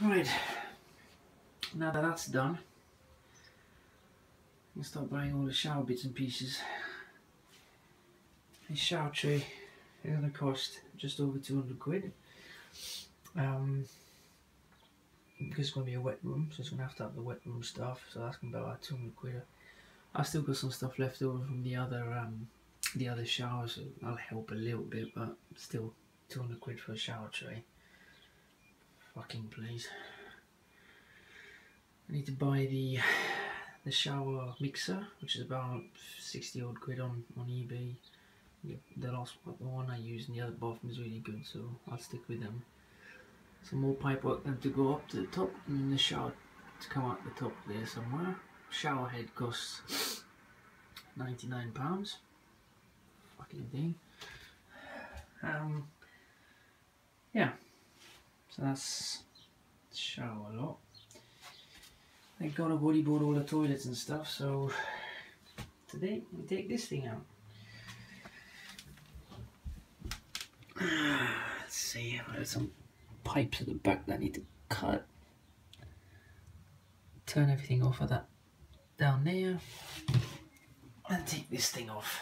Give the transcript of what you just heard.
Right, now that that's done, I'll start buying all the shower bits and pieces. This shower tray is going to cost just over 200 quid. Um, because it's going to be a wet room, so it's going to have to have the wet room stuff, so that's going to be about 200 quid. I've still got some stuff left over from the other um, the other showers, so that'll help a little bit, but still 200 quid for a shower tray. Fucking please. I need to buy the the shower mixer, which is about 60 odd quid on, on eBay. The last the one I used in the other bathroom is really good, so I'll stick with them. Some more pipe work then to go up to the top, and the shower to come out the top there somewhere. Shower head costs 99 pounds. Fucking thing. Um, so that's shower lot. Thank God already bought all the toilets and stuff, so today we take this thing out. Let's see, there's some pipes at the back that I need to cut. Turn everything off of that down there and take this thing off.